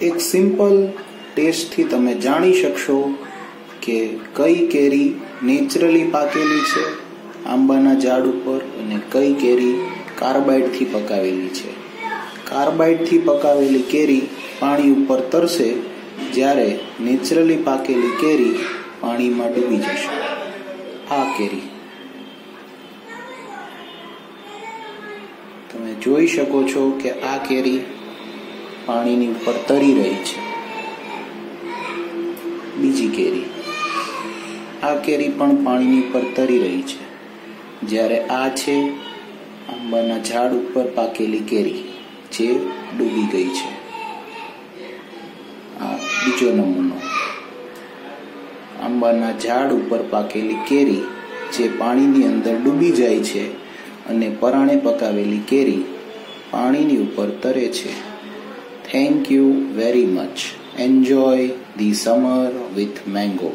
એક સિમ્પલ ટેસ્ટથી તમે જાણી શકશો કે કઈ કેરી નેચરલી પાકેલી છે, આંબાના ઝાડ ઉપર અને કઈ કેરી કાર્બાઇડથી પકાવેલી છે. કાર્બાઇડથી પકાવેલી કેરી પાણી ઉપર તરશે જ્યારે નેચરલી પાકેલી કેરી પાણીમાં ડૂબી જશે. આ કેરી. તમે જોઈ શકો છો કે આ કેરી પાણીની ઉપર તરી રહી છે. બીજી કેરી. આ કેરી પણ પાણીની ઉપર તરી રહી છે. જ્યારે આ છે, આંબાના ઝાડ ઉપર પાકેલી કેરી, જે ડૂબી ગઈ છે. આ બીજો નમૂનો. આંબાના ઝાડ ઉપર પાકેલી કેરી, જે પાણીની અંદર ડૂબી જાય છે અને પરાણે પકાવેલી કેરી પાણીની ઉપર તરે છે. Thank you very much. Enjoy the summer with mango.